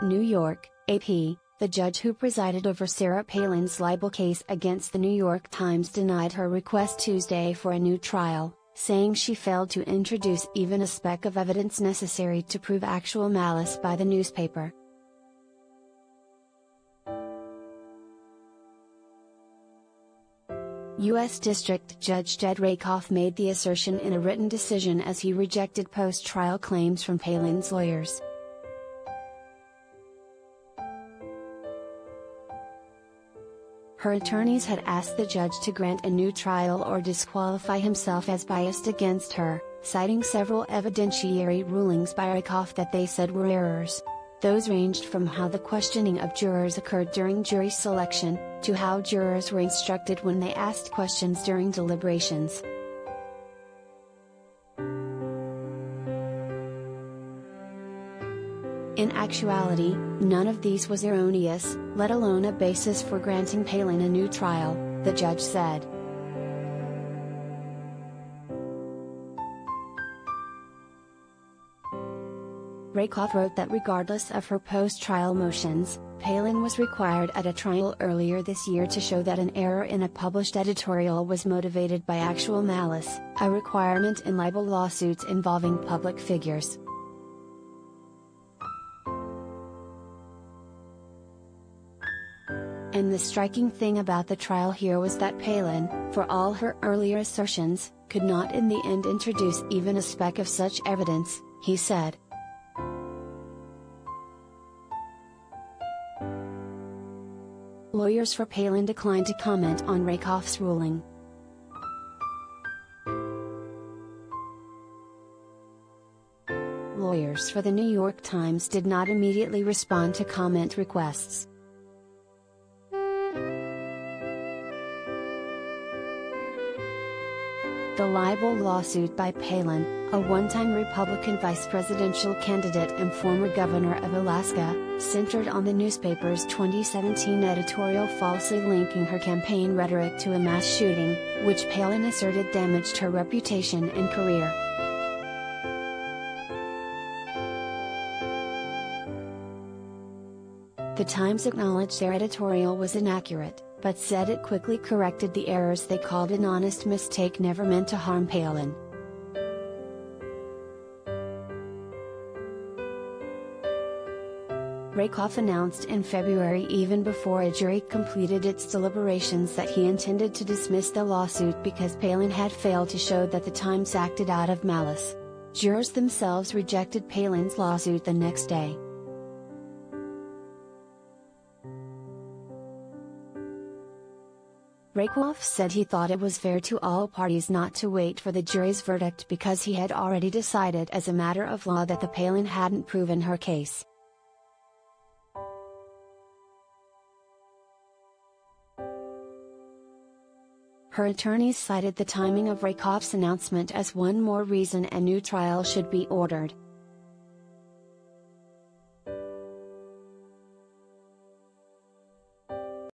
New York, AP, the judge who presided over Sarah Palin's libel case against the New York Times denied her request Tuesday for a new trial, saying she failed to introduce even a speck of evidence necessary to prove actual malice by the newspaper. U.S. District Judge Jed Rakoff made the assertion in a written decision as he rejected post trial claims from Palin's lawyers. Her attorneys had asked the judge to grant a new trial or disqualify himself as biased against her, citing several evidentiary rulings by Rakoff that they said were errors. Those ranged from how the questioning of jurors occurred during jury selection, to how jurors were instructed when they asked questions during deliberations. In actuality, none of these was erroneous, let alone a basis for granting Palin a new trial, the judge said. Rakoff wrote that regardless of her post-trial motions, Palin was required at a trial earlier this year to show that an error in a published editorial was motivated by actual malice, a requirement in libel lawsuits involving public figures. And the striking thing about the trial here was that Palin, for all her earlier assertions, could not in the end introduce even a speck of such evidence, he said. Lawyers for Palin declined to comment on Rakoff's ruling. Lawyers for the New York Times did not immediately respond to comment requests. The libel lawsuit by Palin, a one-time Republican vice presidential candidate and former governor of Alaska, centered on the newspaper's 2017 editorial falsely linking her campaign rhetoric to a mass shooting, which Palin asserted damaged her reputation and career. The Times acknowledged their editorial was inaccurate but said it quickly corrected the errors they called an honest mistake never meant to harm Palin. Rakoff announced in February even before a jury completed its deliberations that he intended to dismiss the lawsuit because Palin had failed to show that the Times acted out of malice. Jurors themselves rejected Palin's lawsuit the next day. Rakoff said he thought it was fair to all parties not to wait for the jury's verdict because he had already decided as a matter of law that the Palin hadn't proven her case. Her attorneys cited the timing of Rakoff's announcement as one more reason a new trial should be ordered.